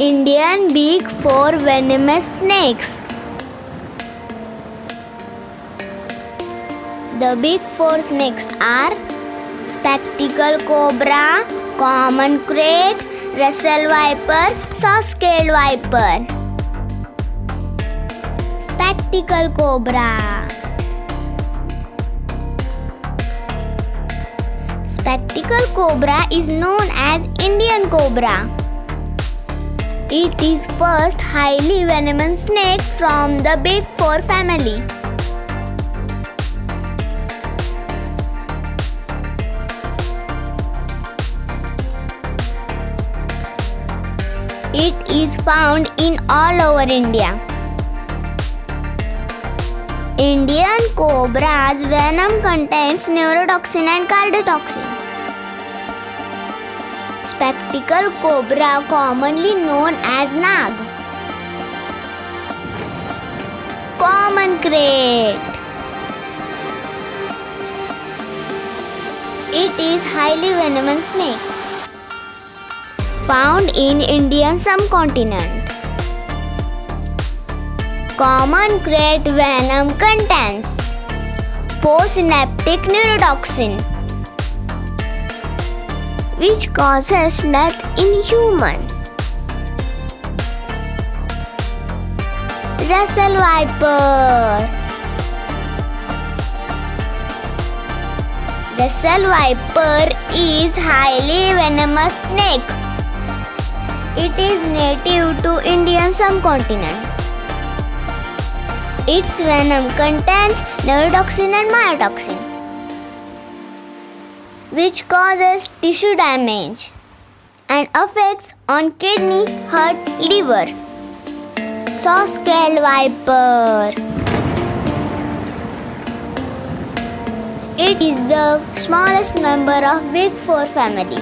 Indian big four venomous snakes. The big four snakes are spectacle cobra, common krait, Russell viper, saw-scaled viper. Spectacle cobra. Spectacle cobra is known as Indian cobra. It is first highly venomous snake from the big four family. It is found in all over India. Indian cobra's venom contains neurotoxin and cardiotoxin. Spectacle cobra commonly known as nag. Common krait. It is highly venomous snake found in Indian subcontinent. Common krait venom contains postsynaptic neurotoxin which causes death in human. Russell viper. Russell viper is highly venomous snake. It is native to Indian subcontinent. Its venom contains neurotoxin and myotoxin, which causes tissue damage and affects on kidney, heart, liver. Saw scale viper. It is the smallest member of Big Four family.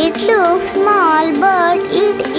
It looks small but it